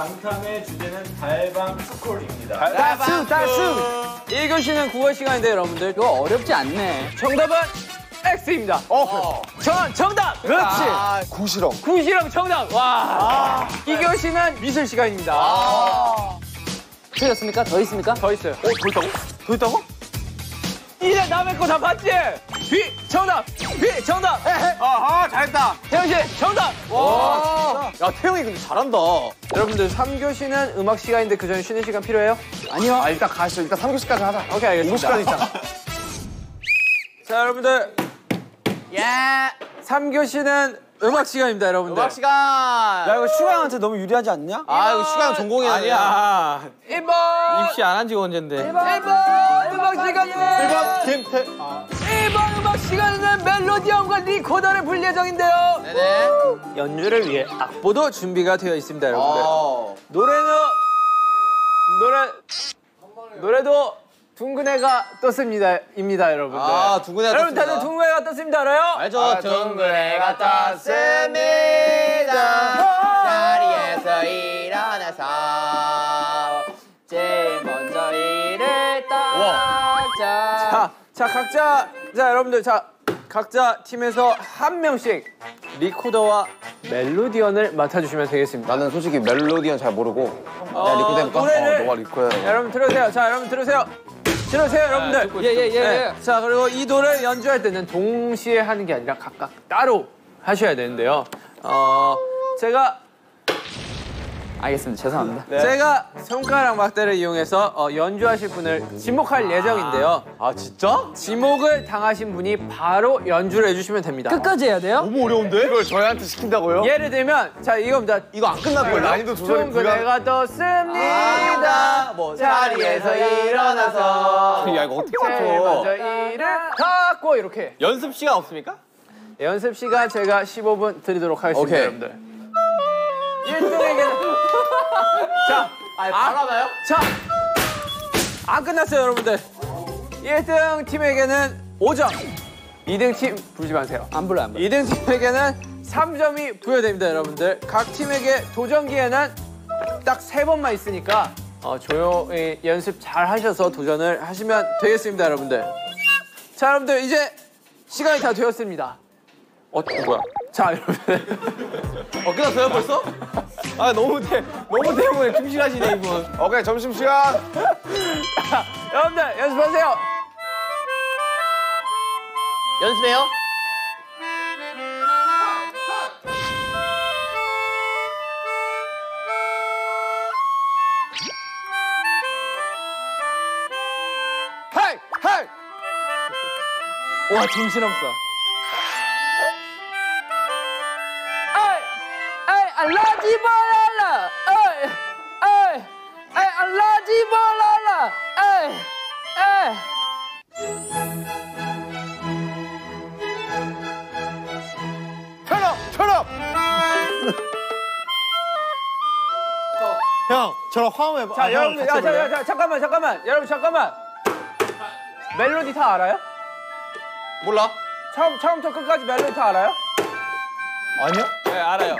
방탐의 주제는 달방 스콜입니다. 다수 다수 1교시는 국어 시간인데 여러분들 그거 어렵지 않네 정답은 X입니다 어. 정, 정답 그렇지 구시렁. 구시령 정답 와 2교시는 미술 시간입니다 틀렸습니까? 더 있습니까? 더 있어요 어? 더 있다고? 더 있다고? 이제 남의 거 다 봤지? B 정답 B 정답 아하 잘했다. 태영 씨 정답 와 야 태형이 근데 잘한다. 여러분들 3교시는 음악 시간인데 그 전에 쉬는 시간 필요해요? 아니요 아 일단 가시죠. 일단 3교시까지 하자. 오케이 알겠습니다 5시까지 있잖아. 자 여러분들 예 3교시는 음악 시간입니다 여러분들 음악 시간. 야 이거 슈가 형한테 너무 유리하지 않냐? 아 이거 시간 전공이야. 아니야 1번 입시 안 한 지가 언젠데 1번 음악 시간은 1번 김태. 이번 음악 시간에는 멜로디언과 리코더를 불 예정인데요 네네. 연주를 위해 악보도 준비가 되어 있습니다 여러분들 어. 노래는 노래 노래도 둥근해가 떴습니다 입니다 여러분들 아, 둥근해가 여러분 떴습니다. 다들 둥근해가 떴습니다 알아요? 알죠. 둥근해가 떴습니다. 자리에서 일어나서 제일 먼저 일을 닦자. 자, 자 각자 자 여러분들 자 각자 팀에서 한 명씩 리코더와 멜로디언을 맡아주시면 되겠습니다. 나는 솔직히 멜로디는 잘 모르고 어, 리코더 해볼까? 노래를- 어, 너가 리코야. 여러분 들으세요. 자 여러분 들으세요. 들으세요 여러분들. 예예예. 예, 자 그리고 이 노래 연주할 때는 동시에 하는 게 아니라 각각 따로 하셔야 되는데요. 어 제가 알겠습니다 죄송합니다 제가 손가락 막대를 이용해서 어, 연주하실 분을 지목할 예정인데요. 아 진짜? 지목을 당하신 분이 바로 연주를 해주시면 됩니다. 끝까지 해야 돼요? 너무 어려운데? 이걸 저희한테 시킨다고요? 예를 들면 자 이겁니다. 이거 안 거예요. 난이도 조절이 불가. 둥근해가 떴습니다. 뭐 자리에서 일어나서 야 이거 어떻게 제일 먼저 맞춰? 일을 갖고 이렇게 연습 시간 없습니까? 연습 시간 제가 15분 드리도록 하겠습니다, 오케이. 여러분들. 1등에게는 자, 아니 바라나요? 자, 안 끝났어요, 여러분들. 1등 팀에게는 5점, 2등 팀 부르지 마세요. 안 불러 안 불러 2등 팀에게는 3점이 부여됩니다, 여러분들. 각 팀에게 도전 기회는 딱 세 번만 있으니까 어, 조용히 연습 잘 하셔서 도전을 하시면 되겠습니다, 여러분들. 자, 여러분들 이제 시간이 다 되었습니다. 어 뭐야 자, 여러분들. 어 끝났어요 벌써? 아 너무 대 너무 대본에 충실하시네 이분 오케이 점심 시간. 여러분들 연습하세요. 연습해요? 헤이! 헤이! 와, 정신없어. 에이! 에이! 철업 철업. 형 저랑 화음 해 봐 자, 여러분들, 야, 자, 자, 자, 잠깐만, 잠깐만. 여러분, 잠깐만. 멜로디 다 알아요? 몰라? 처음, 처음부터 끝까지 멜로디 다 알아요? 아니요? 네 알아요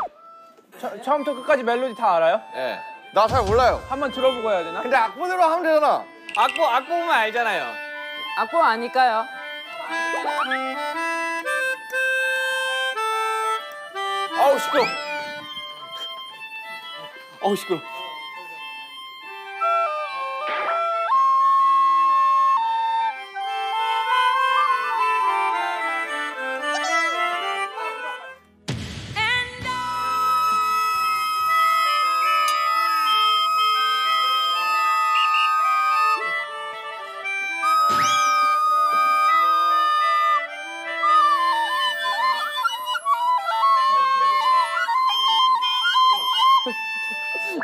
처, 처음부터 끝까지 멜로디 다 알아요? 예. 나잘 몰라요. 한번 들어보고 해야 되나? 근데 악보대로 하면 되잖아. 악보 악보만 알잖아요. 악보 아니까요? 아우 시끄러 아우 시끄러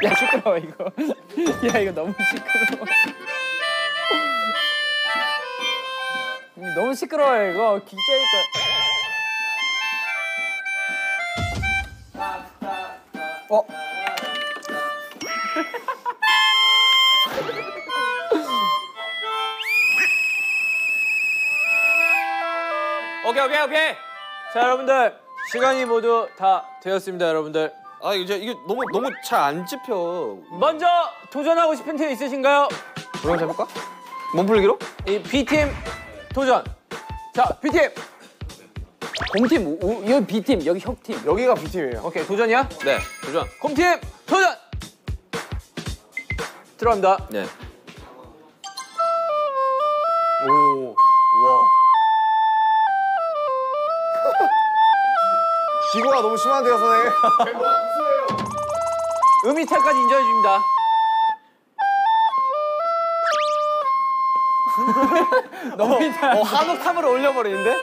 야 시끄러워 이거. 야 이거 너무 시끄러워. 너무 시끄러워요 이거. 기자니까. 어? 오케이 오케이 오케이. 자 여러분들. 시간이 모두 다 되었습니다 여러분들 아 이제 이게 너무 너무 잘안 찝혀. 먼저 도전하고 싶은 팀 있으신가요? 그럼 해볼까? 몸풀기로? 이 B팀 도전. 자, B팀. 공팀, 우- 우- 여기 B팀, 여기 혁팀. 여기가 B팀이에요. 오케이, 도전이야? 네. 도전. 곰팀 도전. 들어갑니다. 네. 오. 기고가 너무 심한데요, 선생님. 음이탈까지 인정해 줍니다. 너무 이탈. 어 한 옥 탑으로 올려버리는데?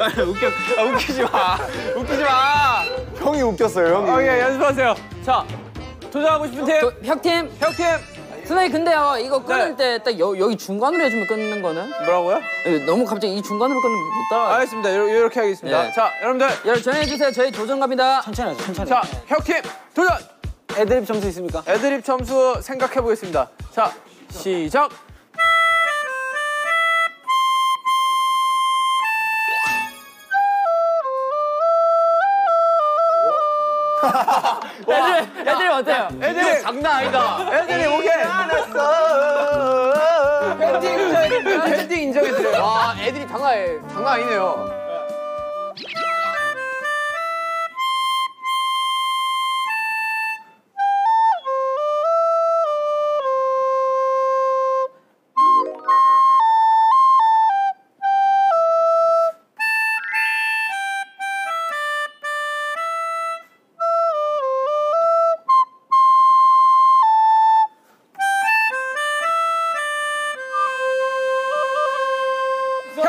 아 웃겨. 아 웃기지 마. 웃기지 마. 형이 웃겼어요, 형이. 오케이, 연습하세요. 자, 도전하고 싶은 팀. 도- 혁팀, 혁팀. 선생님 근데요 이거 끊을 네. 때딱 여기 중간으로 해주면 끊는 거는 뭐라고요? 예, 너무 갑자기 이 중간으로 끊으면 못 따라. 알겠습니다. 이렇게 하겠습니다. 네. 자, 여러분들. 여러분 정해주세요. 저희 도전 갑니다. 천천히 하죠, 천천히. 자, 혁팀 도전. 애드립 점수 있습니까? 애드립 점수 생각해 보겠습니다. 자, 시작. 애들 애들 어때요? 애드립 장난 아니다. 애드립 오케이. 팬팅 인정해. 팬팅 인정해 드려요. 와 애들이 장난해. 장난 아니네요.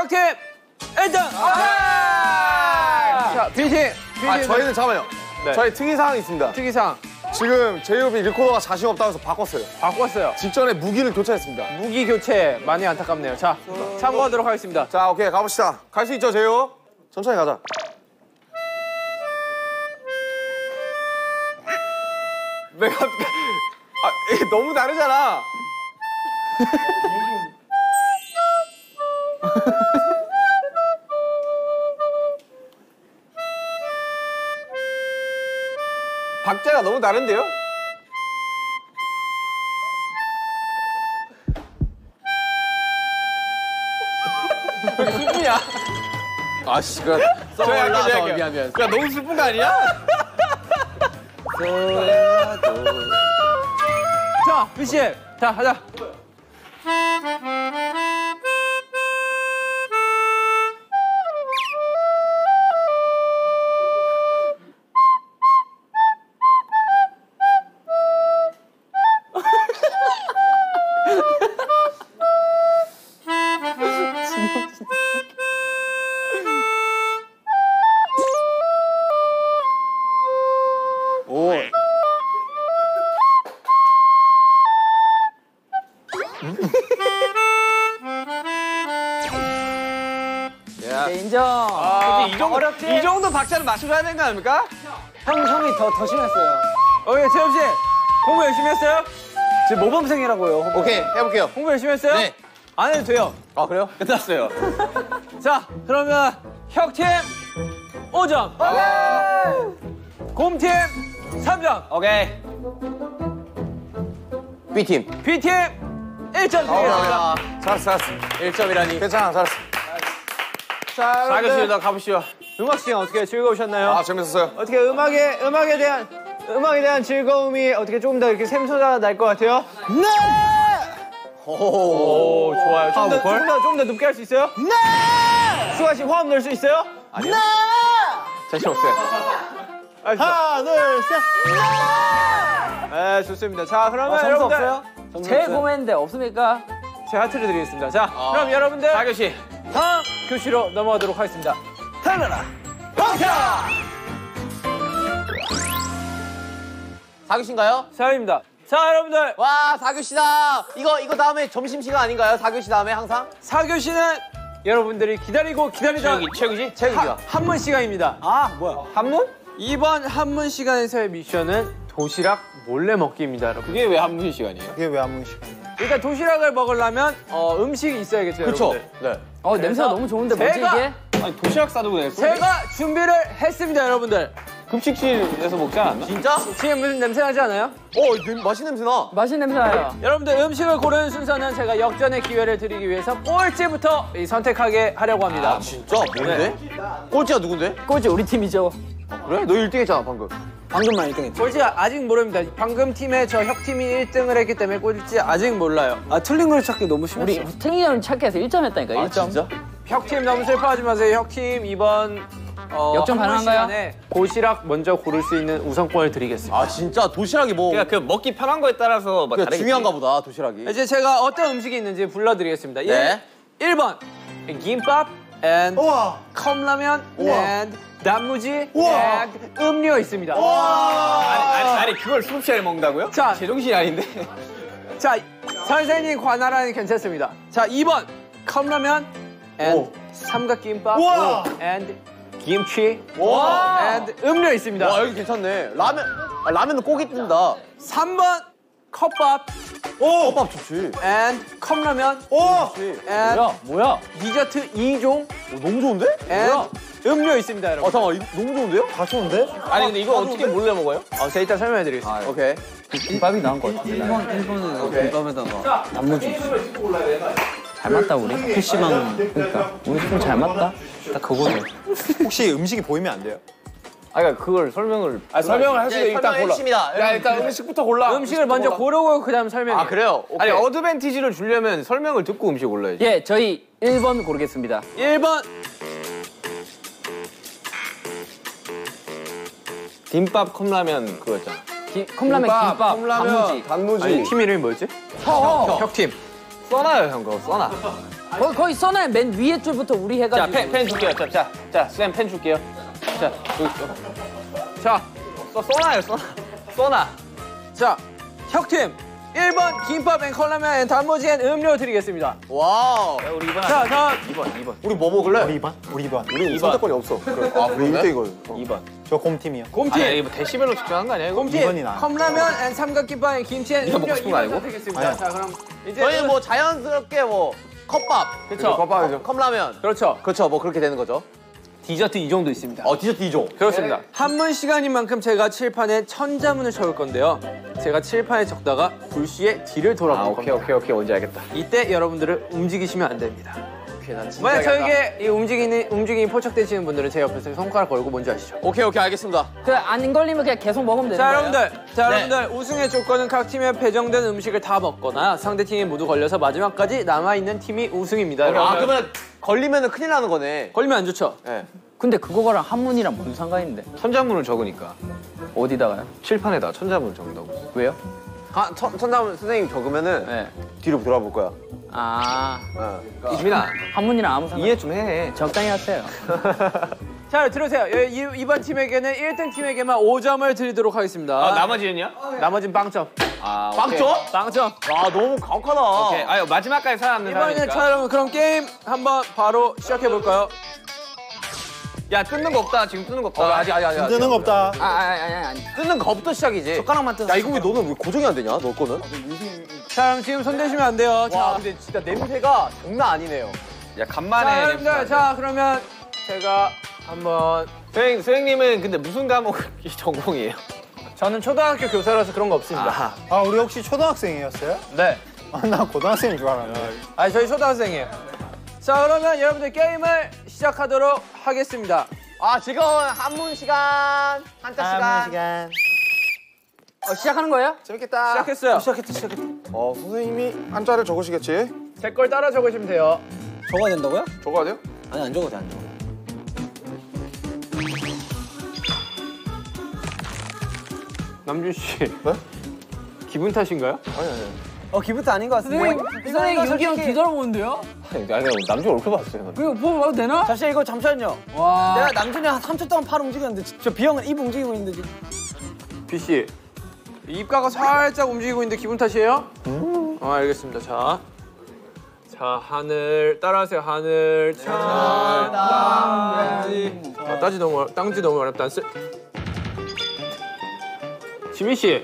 혁팀 1등! 자, B팀. B팀. 아, 저희는 잠깐만요. 네. 저희 특이사항이 있습니다. 특이사항 지금 제이홉이 리코더가 자신 없다고 해서 바꿨어요. 바꿨어요. 직전에 무기를 교체했습니다. 무기 교체 많이 안타깝네요. 자, 참고하도록 하겠습니다. 자, 오케이, 가봅시다. 갈 수 있죠, 제이홉? 천천히 가자. 왜 갑자기? 아 이게 너무 다르잖아. 박자가 너무 다른데요? 슬프냐? 아씨, 그 저희 할게요, 미안 미안. 야 너무 슬픈 거 아니야? 자, BC. 자, 하자. 정도 박자를 맞춰줘야 되는 거 아닙니까? 형, 형이 더, 더 심했어요. 오케이, 재엽 씨. 공부 열심히 했어요? 지금 모범생이라고요. 오케이, 해볼게요. 공부 열심히 했어요? 네. 안 해도 돼요. 아 그래요? 끝났어요. 자, 그러면 혁팀 5점. 곰팀 3점. 오케이. B팀. B팀 1점 드리겠습니다. 아, 잘했어, 잘했어. 1점이라니. 괜찮아, 잘했어. 자, 사교시다 여러분들 가보시죠. 음악 시간 어떻게 즐거우셨나요? 아, 재밌었어요. 어떻게 음악에 음악에 대한 음악에 대한 즐거움이 어떻게 조금 더 이렇게 샘솟아 날 것 같아요? 네. 오, 좋아요. 좀 더, 조금 더, 조금 더 높게 할 수 있어요? 네. 수아 씨 호흡 넣을 수 있어요? 아니요. 자신 없어요. 하나, 둘, 셋. 네, 좋습니다. 자, 그러면 점수 여러분들 없어요? 없어요? 고민인데 없습니까? 제가 하트를 드리겠습니다. 자, 그럼 여러분들 사교시. 다음 교시로 넘어가도록 하겠습니다. 달려라. 사교시인가요? 사연입니다. 자, 여러분들 와 사교시다. 이거 이거 다음에 점심 시간 아닌가요? 사교시 다음에 항상? 4교시는 여러분들이 기다리고 기다리던 최욱이 최욱이지? 하- 최욱이야. 한문 시간입니다. 아, 뭐야. 한문? 이번 한문 시간에서의 미션은 도시락 몰래 먹기입니다, 여러분. 그게 왜 한문 시간이에요? 이게 왜 안무 시간이야? 일단 도시락을 먹으려면 어, 음식이 있어야겠죠, 그쵸? 여러분들. 네. 어 냄새가 너무 좋은데 뭐지 제가- 이게? 아니 도시락 싸두고 냈어? 제가 준비를 했습니다, 여러분들. 급식실에서 먹지 않았나? 진짜? 지금 무슨 냄새 나지 않아요? 어, 냄- 맛있는 냄새 나. 맛있는 냄새 나요. 여러분들 음식을 고르는 순서는 제가 역전의 기회를 드리기 위해서 꼴찌부터 이 선택하게 하려고 합니다. 아, 진짜? 뭔데? 꼴찌가 누군데? 꼴찌 우리 팀이죠. 그래? 너 1등 했잖아, 방금. 방금만 1등 했죠. 꼴찌 아직 모릅니다. 방금 팀에 저 혁팀이 1등을 했기 때문에 꼴찌 아직 몰라요. 아 틀린 걸 찾기 너무 우리 심했어. 트닝이랑 착해서 1점 했다니까 1점. 진짜? 혁팀 너무 슬퍼하지 마세요. 혁팀 이번 어, 역전 한문 가능한가요? 시간에 도시락 먼저 고를 수 있는 우선권을 드리겠습니다. 아, 진짜? 도시락이 뭐. 그러니까 그 먹기 편한 거에 따라서 막 다르겠지. 중요한가 보다, 도시락이. 이제 제가 어떤 음식이 있는지 불러드리겠습니다. 네. 1, 번 김밥 and 우와. 컵라면 우와. and 단무지 우와. and 음료 있습니다. 아니, 아니, 아니 그걸 수업 시간에 먹는다고요? 자. 제정신이 아닌데. 자, 선생님 관할하는 괜찮습니다. 자, 2번 컵라면 and 오. 삼각김밥 우와. and 김치 와. and 음료 있습니다. 와, 여기 괜찮네. 라면, 아, 라면은 꼭이 뜬다. 3번 컵밥 오! 밥 좋지. and 컵라면 오. 좋지. and 뭐야 뭐야? 디저트 2종 어, 너무 좋은데? and 음료 있습니다, 아, 여러분. 잠깐만, 이거 너무 좋은데요? 다 좋은데? 아니 근데 이거 어떻게 몰래 먹어요? 어, 제가 이따 설명해 드리겠습니다. 오케이. 김밥이 나은 것 같아. 1번 1번은 김밥에다가 단무지. 잘 맞다 우리. PC방 그러니까 우리 좀잘 맞다. 딱 그거네. 혹시 음식이 보이면 안 돼요? 아 그러니까 그걸 설명을 아 설명을 할 네, 일단 설명의 골라. 핵심이다. 야 일단 음식부터 골라. 음식을 먼저 고르고 그다음 설명해. 아, 그래요? 아니 오케이. 어드밴티지를 주려면 설명을 듣고 음식 골라야지. 예 저희 1번 고르겠습니다. 1번 김밥 컵라면 그거였잖아. 기- 컵라면 김밥, 단무지. 단무지. 아니, 팀 이름이 뭐였지? 어. 혁팀. 써놔요 형 그거 써놔. 거기 거기 써놔요. 맨 위에 줄부터 우리 해가지고. 자펜 펜 줄게요. 자자자쌤 펜 줄게요. 자 여기 써. 자, 써 써놔요 써놔. 써놔. 자, 혁팀 1번 김밥 앤 컵라면 앤 단무지 앤 음료 드리겠습니다. wow. 야, 우리 이번 자, 자, 2번 2번 우리 뭐 먹을래? 우리 2번? 우리 2번. 우리 선택권이 없어. 그래. 아, 그래? 이거. 2번. 저 곰팀이요. 곰팀. 아니 이거 데시벨로 측정한 거 아니야 이거? 곰팀. 컵라면 앤 삼각김밥 앤 김치 앤 이거 음료 먹고 싶은 거 2번 아니고? 선택했습니다. 자, 그럼 저희는 뭐 자연스럽게 뭐 컵밥. 그쵸. 컵밥이죠. 컵라면. 그렇죠. 그렇죠. 뭐 그렇게 되는 거죠. 디저트 2종도 있습니다. 어, 디저트 2종. 그렇습니다. 한문 시간인 만큼 제가 칠판에 천자문을 적을 건데요. 제가 칠판에 적다가 불시에 뒤를 돌아볼 아 겁니다. 오케이 오케이 오케이 뭔지 알겠다. 이때 여러분들은 움직이시면 안 됩니다. 오케이, 난 진짜. 만약. 저에게 이 움직이는 움직임이 포착되시는 분들은 제 옆에서 손가락 걸고 뭔지 아시죠? 오케이, 오케이, 알겠습니다. 그안 걸리면 그냥 계속 먹으면 되는 자 거예요. 여러분들, 자 여러분들 우승의 조건은 각 팀에 배정된 음식을 다 먹거나 상대 팀이 모두 걸려서 마지막까지 남아 있는 팀이 우승입니다. 아, 여러분. 그러면 걸리면은 큰일 나는 거네. 걸리면 안 좋죠. 예. 근데 그거랑 한문이랑 무슨 상관인데? 천자문을 적으니까 어디다가요? 칠판에다 천자문을 적는다고. 왜요? 아, 천, 천담 선생님 적으면은 네. 뒤로 돌아볼 거야. 아 어. 이민아 한문이랑 아무 상관. 이해 좀 해. 적당히 하세요. 자 들으세요. 이- 이- 이번 팀에게는 1등 팀에게만 5점을 드리도록 하겠습니다. 아 나머지는요? 나머진 빵점. 아. 빵점? 빵점. 아, 너무 가혹하다. 오케이. 아유 마지막까지 살아남는 이번에는 사람이니까. 자 여러분 그럼 게임 한번 바로 시작해 볼까요? 야 뜯는 거 없다. 지금 뜯는 거 없다. 어, 아직, 아직, 아직. 아직. 뜨는 거 없다. 아 아니 아니 아니. 뜯는 거부터 시작이지. 젓가락만 뜯어. 야, 이거 왜 너는 왜 고정이 안 되냐? 너 거는? 자 그럼 지금 손 대시면 안 돼요. 자, 와, 근데 진짜 냄새가 장난 아니네요. 야자 간만에. 여러분들 냄새 자 그러면 제가 한번 선생님 선생님은 근데 무슨 과목이 전공이에요? 저는 초등학교 교사라서 그런 거 없습니다. 아 우리 혹시 초등학생이었어요? 네. 아, 나 고등학생인 줄 알았는데. 아 저희 초등학생이에요. 자 그러면 여러분들 게임을 시작하도록 하겠습니다. 아, 즐거운 한문 시간. 한자 시간. 어, 시작하는 거예요? 재밌겠다. 시작했어요. 시작했다 시작했다. 어, 선생님이 한자를 적으시겠지? 제 걸 따라 적으시면 돼요. 적어야 된다고요? 적어야 돼요? 아니 안 적어도 돼, 안 적어도 돼. 남준 씨. 네? 기분 탓인가요? 아니, 아니. 어 기분도 아닌 것 같은데. 선생님, 선생님 여기 형 뒤돌아보는데요? 아니 내가 남자 얼굴 봤어요. 그거 보고 봐도 되나? 잠시만 이거 잠시만요. 와. 내가 남준이 한 3초 동안 팔 움직였는데 저 비형은 입 움직이고 있는데 지금. B 씨. 입가가 살짝 움직이고 있는데 기분 탓이에요? 어 알겠습니다. 자. 자 하늘 따라하세요 하늘 차 땅지 아, 따지 너무 땅지 너무 어렵다 쓰... 지민 씨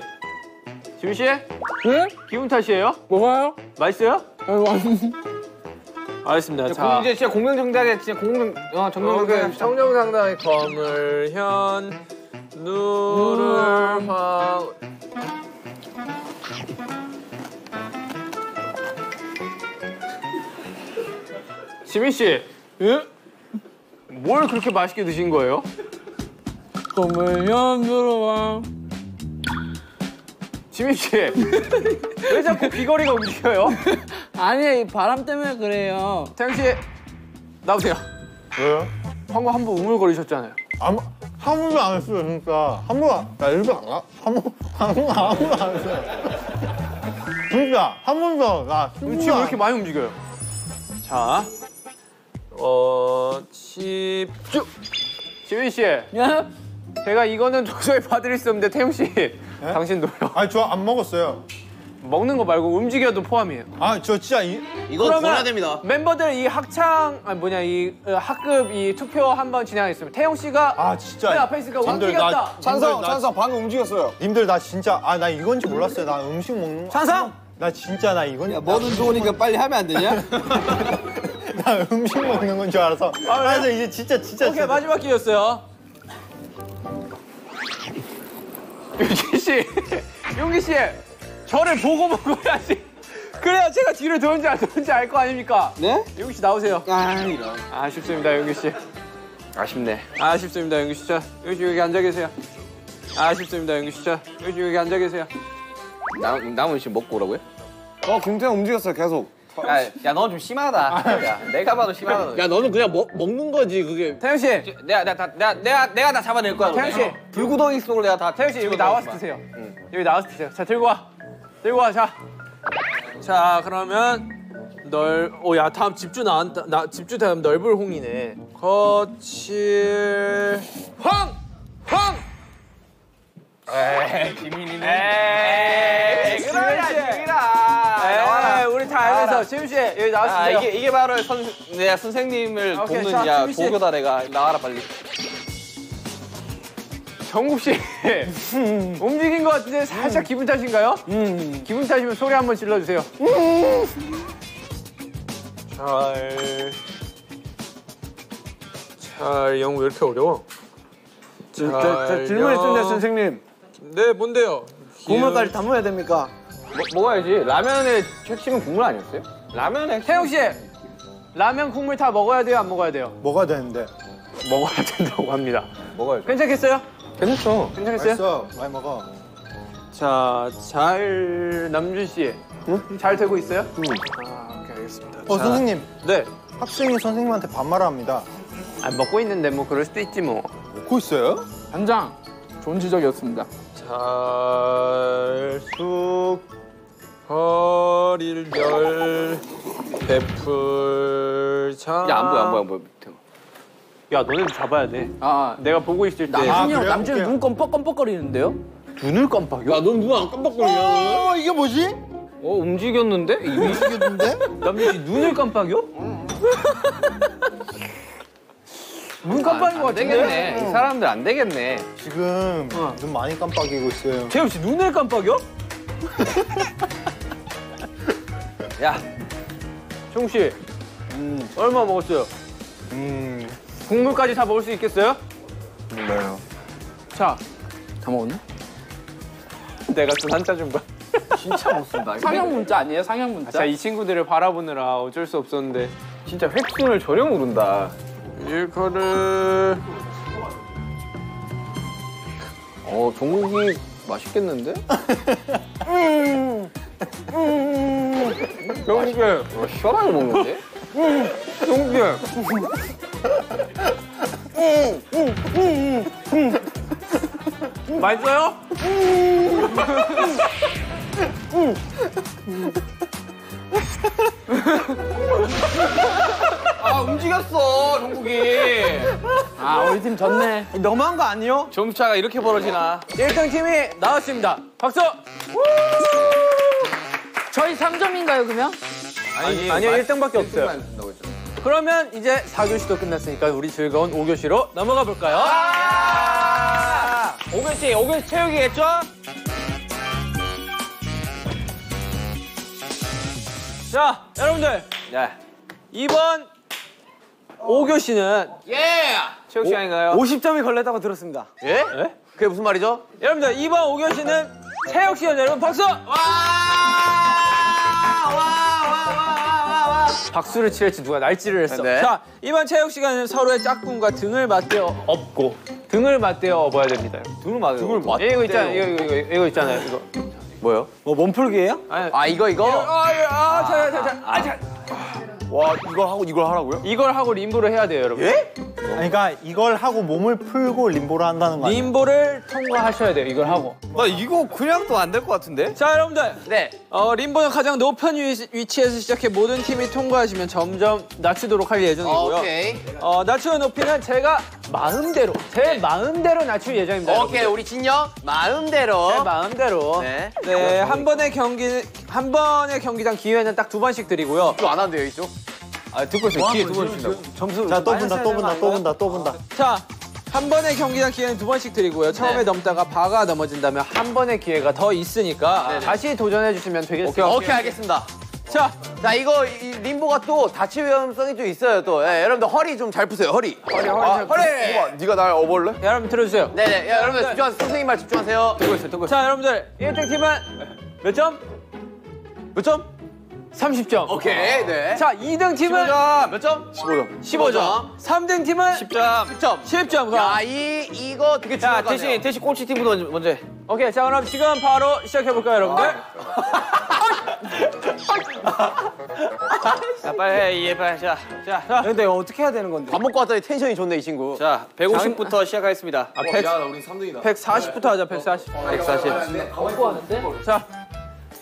지민 씨 응? 기분 탓이에요? 뭐가요? 맛있어요? 알겠습니다. 자, 이제 진짜 공명정답에 진짜 공명 어 정명정답 청정 상당의 거물현 누를 황 지민 씨, 응? 뭘 그렇게 맛있게 드신 거예요? 거물현 들어와. 지민 씨, 왜 자꾸 귀걸이가 움직여요? 아니 이 바람 때문에 그래요. 태영 씨, 나오세요. 왜요? 방금 한 번 우물거리셨잖아요. 아무 한 번도 안 했어요 진짜 한 번. 나 일본 안 가. 한 번 한번 아무도 안 했어요. 진짜 한 번도 나 지금 왜 이렇게 많이 움직여요? 자, 어, 집중! 지민 씨, 야, 제가 이거는 도저히 봐드릴 수 없는데 태용 씨, 당신도요. 아니 저 안 먹었어요. 먹는 거 말고 움직여도 포함이에요. 아 저 진짜 이, 이거 그러면 멤버들 이 학창, 아니 뭐냐 이 어, 학급 이 투표 한번 진행하겠습니다. 태용 씨가 아 진짜. 맨 앞에 있으니까 님들, 움직였다. 나- 찬성 님들, 나- 찬성 방금 움직였어요. 님들 나 진짜 아 나 이건지 몰랐어요. 나 음식 먹는 거. 찬성! 나 진짜 나 이건. 야 뭐든 좋으니까 빨리 하면 안 되냐? 나 음식 먹는 건 줄 알아서. 아, 그래서 이제 진짜 진짜. 오케이 진짜. 마지막 기회였어요. 윤기 씨, 윤기 씨, 저를 보고 먹어야지. 그래야 제가 뒤를 도는지 안 도는지 알 거 아닙니까? 네? 윤기 씨 나오세요. 아 이런. 아쉽습니다, 윤기 씨. 아쉽네. 아쉽습니다, 윤기 씨. 자, 윤기 씨 여기 앉아 계세요. 아쉽습니다, 윤기 씨. 자, 윤기 씨 여기 앉아 계세요. 남 남은 씨 먹고 오라고요? 어 김태형 움직였어요 계속. 야야너 좀 심하다. 야 내가 봐도 심하다. 너. 야 너는 그냥 먹, 먹는 거지 그게. 태영 씨, 내가 내가 다 내가 내가 내가 다 잡아낼 거야. 태영 씨, 불구덩이 속을 내가 다. 태영 씨 여기 나와서 드세요. 여기 나와서 드세요. 자, 들고 와. 들고 와, 자. 자, 그러면 널, 오, 야, 다음 집주 나왔다. 나 집주 다음 넓을 홍이네. 거칠 황, 황. 에이, 지민이네. 에이, 그러야 씨. 지민아. 에이, 우리 다 알면서 지민 씨 여기 아 나와주세요. 이게 이게 바로 선 내가 선생님을 오케이, 돕는 자, 야 지민 씨. 도교다 내가 나와라 빨리. 정국 씨 움직인 것 같은데 살짝 기분 탓인가요? 기분 탓이면 소리 한번 질러주세요. 잘, 잘 영어 왜 이렇게 어려워? 저, 저, 저 질문 있습니다 선생님. 네, 뭔데요? 국물까지 다 먹어야 됩니까? 뭐, 먹어야지. 라면의 핵심은 국물 아니었어요? 라면의 핵심. 태영 씨, 라면 국물 다 먹어야 돼요, 안 먹어야 돼요? 뭐가 되는데? 먹어야 된다고 합니다. 먹어야지. 괜찮겠어요? 괜찮죠. 괜찮겠어요? 맛있어. 많이 먹어. 자, 잘 남준 씨, 잘 되고 있어요? 아, 오케이 알겠습니다. 어 자, 선생님 네. 학생이 선생님한테 반말합니다. 아, 먹고 있는데 뭐 그럴 수도 있지 뭐. 먹고 있어요? 단장 좋은 지적이었습니다. 잘 숙 허리를 열 베풀자 야 안 보여 안 보여 안 보여. 야 너네도 잡아야 돼 아, 내가 보고 있을 때 아, 남준이. 눈 껌뻑껌뻑거리는데요? 눈을 깜빡여? 야 넌 눈 안 깜빡거리냐? 어 이게 뭐지? 어 움직였는데? 이미 이겼는데? 남준이 눈을 깜빡여? 눈 깜빡인 것 안 같은데? 되겠네. 이 사람들 안 되겠네. 지금 눈 많이 깜빡이고 있어요. 재엽 씨 눈을 깜빡여? 야종 씨, 얼마 먹었어요? 음 국물까지 다 먹을 수 있겠어요? 몰라요. 자, 다 먹었나? 내가 또 한자 준 거야. 진짜 못 쓴다. 상형 문자 아니에요? 상형 문자? 자, 이 친구들을 바라보느라 어쩔 수 없었는데 진짜 획순을 저령 오른다. 일커를 어 종국이 맛있겠는데? 정국이 어, 시원하게 먹는데? 정국이 맛있어요? 아 움직였어 종국이. 아 우리 팀 졌네. 너무한 거 아니요? 점수차가 이렇게 벌어지나? 1등 팀이 나왔습니다. 박수! 저희 3점인가요 그러면? 아니, 아니요, 1등밖에 없어요. 그러면 이제 4교시도 끝났으니까 우리 즐거운 5교시로 넘어가 볼까요? 아! 오교시 오교시 체육이겠죠? 자, 여러분들. 네. 이번 5교시는 예! 체육 시간인가요? 50점이 걸렸다고 들었습니다. 예? 그게 무슨 말이죠? 여러분들, 이번 5교시는 체육 시간 여러분 박수! 박수를 칠지 누가 날지를 했어. 네. 자, 이번 체육 시간은 서로의 짝꿍과 등을 맞대어 업고 등을 맞대어 업어야 됩니다. 등을 맞대어. 등을 맞대어. 이거 있잖아요. 이거 이거 이거, 이거 있잖아요. 이거. 뭐요? 뭐 몸풀기예요? 아, 이거, 이거? 아, 아, 자, 자, 자, 아, 자. 와 이걸 하고 이걸 하라고요? 이걸 하고 림보를 해야 돼요, 여러분. 예? 그러니까 이걸 하고 몸을 풀고 림보를 한다는 거 아니에요? 림보를 통과하셔야 돼요. 이걸 하고. 나 이거 그냥 또 안 될 것 같은데? 자, 여러분들. 네. 어, 림보는 가장 높은 위, 위치에서 시작해 모든 팀이 통과하시면 점점 낮추도록 할 예정이고요. 오케이. 어, 낮추는 높이는 제가 마음대로, 제 마음대로 낮출 예정입니다. 오케이, 여러분들. 우리 진영 마음대로. 제 마음대로. 네. 네, 한 번의 경기 한 번의 경기당 기회는 딱 두 번씩 드리고요. 이거 안 한대요, 이쪽? 아, 듣고 있어요. 기회 두번 준다고. 점수 자, 또 본다, 또 나는 또거 본다, 또 본다. 자, 한 번의 경기당 기회는 두 번씩 드리고요. 처음에 네. 넘다가 바가 넘어진다면 한 번의 기회가 더 있으니까 네네. 다시 도전해 주시면 되겠습니다. 오케이, 알겠습니다. 자, 자, 이거 이 림보가 또 다칠 위험성이 좀 있어요, 또. 예, 여러분들 허리 좀 잘 푸세요, 허리. 허리 허리 아, 잘- 허리! 네가 날 어볼래? 여러분 들어주세요. 네네, 야, 여러분들 집중하세요. 선생님 말 집중하세요. 듣고 있어요, 듣고 있어요. 자, 여러분들 1등 팀은 몇 점? 몇 점? 30점. 오케이, 네. 자, 2등 팀은 몇 점? 15점 15점. 3등 팀은 10점. 10점. 10점. 야, 이, 이거 되게 자, 중요하네요. 대신, 대신 꼴찌 팀부터 먼저, 먼저 해. 오케이, 자 그럼 지금 바로 시작해 볼까요, 여러분들? 자, 빨리 해, 이해 빨리. 자, 자, 자. 근데 어떻게 해야 되는 건데? 밥 먹고 왔더니 텐션이 좋네, 이 친구. 자, 150부터 시작하겠습니다. 아, 100, 야 우리 3등이다 140부터 하자, 140. 140. 자,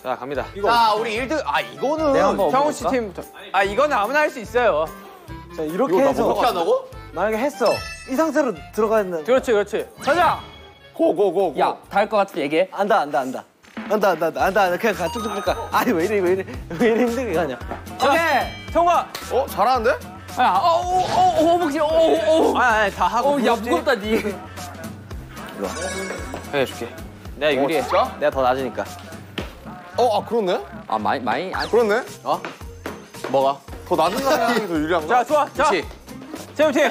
자, 갑니다. 자, 우리 1등. 아, 이거는. 형우 씨 팀부터. 아, 이거는 아무나 할 수 있어요. 자, 이렇게 해서 어떻게 한다고? 만약에 했어. 이 상태로 들어가야 된다. 그렇지, 그렇지. 가자. 고고고 야, 다 할 것 같으면 얘기해. 안다, 안다, 안다. 안다, 안다, 안다, 안다, 안다. 그냥 가, 쭉쭉쭉 가. 아니, 왜 이래, 왜 이래, 왜 이래 힘들게 가냐. 오케이, 통과. 어? 잘하는데? 야, 어, 오, 오, 오. 아, 아니, 다 하고. 어, 야, 무겁다, 니. 해줄게. 내가 유리해. 진짜? 내가 더 낮으니까. 어? 아 그렇네? 아, 많이, 많이. 아, 그렇네? 뭐가? 더 낮은 사람이 더 유리한가? 자, 좋아. 자, 그렇지. 재우 팀.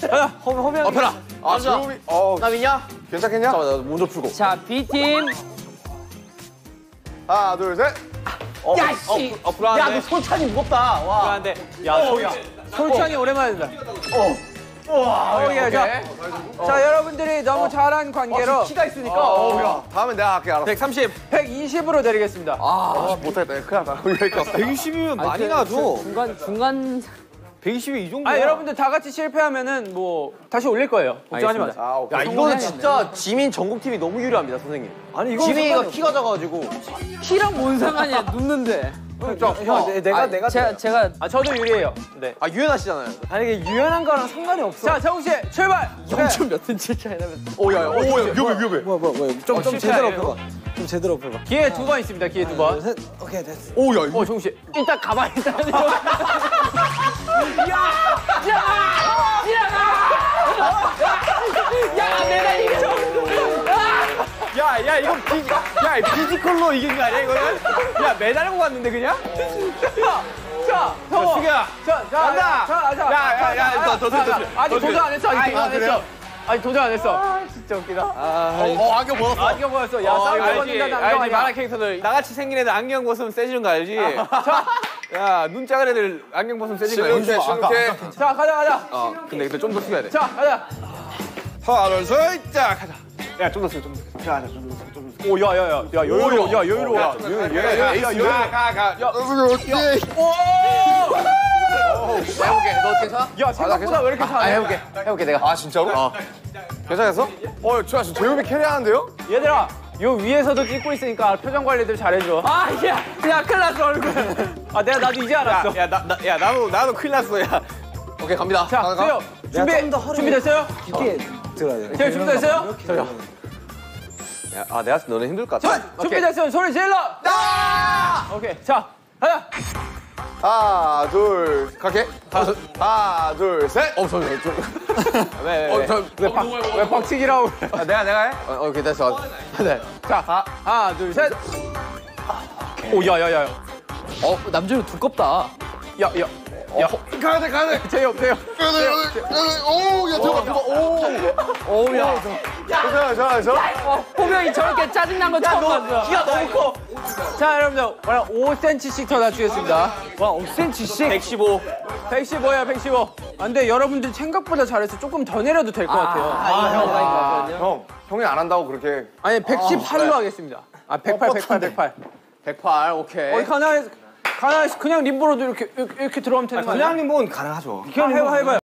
가자. 허, 허명. 어, 편아. 아 재hom이 어나 믿냐? 괜찮겠냐? 잠깐만, 나 먼저 풀고. 자, B팀. 하나 둘셋 야, 씨. 어, 불안한데. 야, 너 손찬이 무겁다. 와. 불안한데. 야, 소, 솔찬이 오랜만에 된다. 어. 와, 예, 자. 자, 여러분들이 너무 잘한 관계로 키가 있으니까. 어우, 야. 다음에 내가 할게 알았어 130. 120으로 드리겠습니다. 아 못하겠다 큰일 났다 여기까지 120이면 많이 나줘. 중간, 중간. 120이 이 정도야. 아, 여러분들 다 같이 실패하면은 뭐 다시 올릴 거예요. 걱정하지. 마세요. 아 오케이 야, 이거는 진짜 지민 전국팀이 너무 유리합니다, 선생님. 아니, 이거 지민이가 키가 작아가지고. 키랑 뭔 상관이야, 눕는데. 형, 내- 내가, 아, 내가. 제가, 제가. 아, 저도 유리해요. 네. 아, 유연하시잖아요. 아니, 이게 유연한 거랑 상관이 없어. 자, 정우 씨, 출발. 0점 몇 cm 차이 나면. 오, 야, 야, 오, 야, 위험해, 위험해. 뭐야, 뭐야, 뭐야. 좀, 좀 제대로 펴봐. 좀 제대로 펴봐. 기회 두 번 있습니다. 기회 두 번. 셋, 오케이, 됐어. 오, 야, 이거. 어, 정우 씨. 일단 가만히 있다. 야, 야, 이 거 피, 야, 피지컬로 이긴 거 아니야, 이거는? 야, 매달고 갔는데, 그냥? 자, 정우. 수기야. 자, 자, 간다. 자, 자. 야, 야, 야, 자, 더, 더, 자, 더, 자. 더, 아직 더, 도전 안 했어. 아직 도전 안? 했어. 아직 도전 안 했어. 진짜 웃기다. 어, 안경 벗었어. 안경 보였어. 야, 어, 쌍 이거 알지? 벗는다는 안경. 만화 캐릭터들. 나같이 생긴 애들 안경 벗으면 세지는 거 알지? 야, 눈 작은 애들 안경 벗으면 세지는 거 알지? 실룩해 자, 가자, 가자. 어, 근데 근데 좀더 숙여야 돼. 자, 가자. 하나 둘 셋 자 가자 야, 좀더 숙여, 좀더 숙여. 자, 자, 좀좀더 숙여. 오, 야, 야, 야, 야, 여유로워, 야, 여유로워. 야, 가 가가 오케이 나 해볼게. 너 괜찮아? 야, 생각보다 왜 이렇게 아, 잘해? 해볼게. 해볼게, 내가. 아 진짜로? 괜찮았어? 어 좋아 저 재hom이 캐리하는데요? 얘들아, 요 위에서도 찍고 있으니까 표정 관리들 잘해줘. 아, 야, 야, 큰일 났어, 얼굴. 아, 내가 나도 이제 알았어. 야, 나, 나, 야, 나도, 나도 큰일 났어, 야. 오케이, 갑니다. 자, 가, 가. 세요. 준비, 준비됐어요? 깊게 들어야 돼. 세요, 준비됐어요? 야, 아, 내가 너는 힘들 것 같아. 자, 준비됐어요. 소리 질러. 오케이, 자, 가자. 하나 둘 갈게 하나 둘셋 어, 저, 저, 저. 왜, 왜, 어, 왜? 저, 왜, 박, 왜 박치기라고 그래? 아, 내가, 내가 해? 어, 어, 오케이, 됐어. 네. 자, 하, 하나, 둘, 셋. 오, 야, 야, 야. 어 남준이 두껍다. 야 야. 야, 가야 돼 가야 돼. 제이 없대요. 가야 돼 가야 돼. 가야 돼. 오 야 들어가 들어가. 오. 오 야. 괜찮아 괜찮아. 호명이 저렇게 짜증난 거 처음 봤어요. 키가 너무 커. 자, 여러분들, 오늘 5cm씩 더 낮추겠습니다. 와 5cm씩. 115. 115야, 115. 아, 근데 여러분들 생각보다 잘해서 조금 더 내려도 될 것 같아요. 형 형이 안 한다고 그렇게. 아니, 118로 하겠습니다. 아, 108, 108, 108. 108 오케이. 어이, 가나에서, 가나에서 그냥 림보로도 이렇게, 이렇게, 이렇게 들어가면 되는 거 아니야? 그냥 림보는 가능하죠. 그냥 해봐, 해봐요.